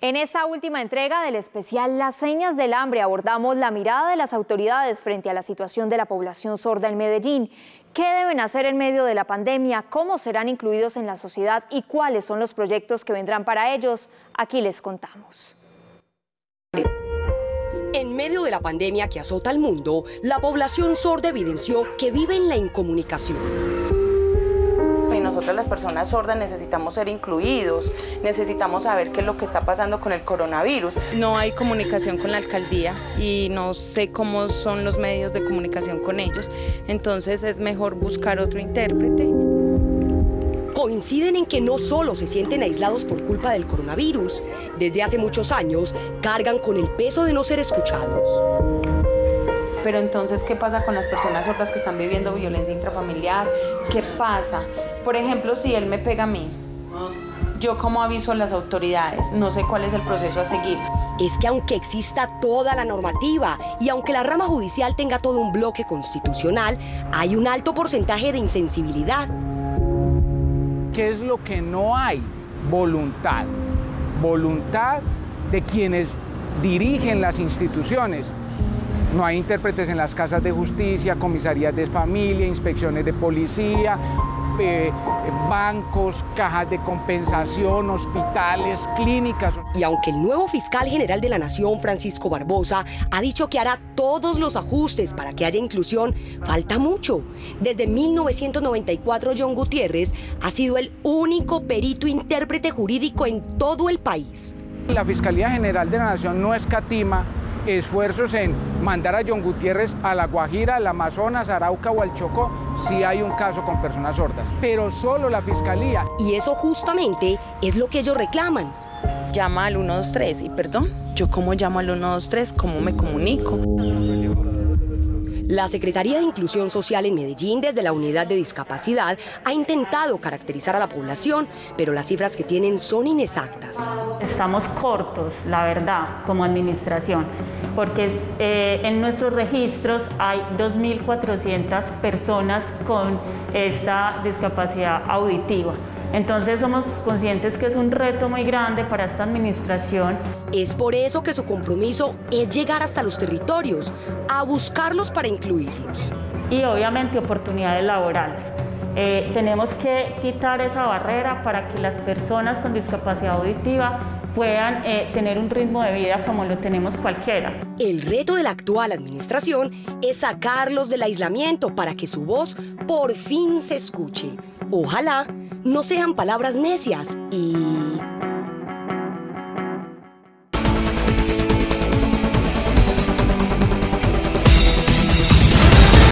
En esta última entrega del especial Las señas del hambre abordamos la mirada de las autoridades frente a la situación de la población sorda en Medellín. ¿Qué deben hacer en medio de la pandemia? ¿Cómo serán incluidos en la sociedad? ¿Y cuáles son los proyectos que vendrán para ellos? Aquí les contamos. En medio de la pandemia que azota al mundo, la población sorda evidenció que vive en la incomunicación nosotros las personas sordas necesitamos ser incluidos, necesitamos saber qué es lo que está pasando con el coronavirus. No hay comunicación con la alcaldía y no sé cómo son los medios de comunicación con ellos, entonces es mejor buscar otro intérprete. Coinciden en que no solo se sienten aislados por culpa del coronavirus, desde hace muchos años cargan con el peso de no ser escuchados. Pero entonces, ¿qué pasa con las personas sordas que están viviendo violencia intrafamiliar? ¿Qué pasa? Por ejemplo, si él me pega a mí, yo como aviso a las autoridades, no sé cuál es el proceso a seguir. Es que aunque exista toda la normativa y aunque la rama judicial tenga todo un bloque constitucional, hay un alto porcentaje de insensibilidad. ¿Qué es lo que no hay? Voluntad. Voluntad de quienes dirigen las instituciones no hay intérpretes en las casas de justicia, comisarías de familia, inspecciones de policía, eh, bancos, cajas de compensación, hospitales, clínicas. Y aunque el nuevo fiscal general de la Nación, Francisco Barbosa, ha dicho que hará todos los ajustes para que haya inclusión, falta mucho. Desde 1994, John Gutiérrez ha sido el único perito intérprete jurídico en todo el país. La Fiscalía General de la Nación no escatima esfuerzos en mandar a John Gutiérrez a La Guajira, al Amazonas, Arauca o al Chocó si hay un caso con personas sordas, pero solo la Fiscalía. Y eso justamente es lo que ellos reclaman. Llama al 123 y perdón, ¿yo cómo llamo al 123? ¿Cómo me comunico? La Secretaría de Inclusión Social en Medellín, desde la Unidad de Discapacidad, ha intentado caracterizar a la población, pero las cifras que tienen son inexactas. Estamos cortos, la verdad, como administración, porque eh, en nuestros registros hay 2.400 personas con esta discapacidad auditiva. Entonces somos conscientes que es un reto muy grande para esta administración. Es por eso que su compromiso es llegar hasta los territorios, a buscarlos para incluirlos. Y obviamente oportunidades laborales. Eh, tenemos que quitar esa barrera para que las personas con discapacidad auditiva puedan eh, tener un ritmo de vida como lo tenemos cualquiera. El reto de la actual administración es sacarlos del aislamiento para que su voz por fin se escuche. Ojalá no sean palabras necias y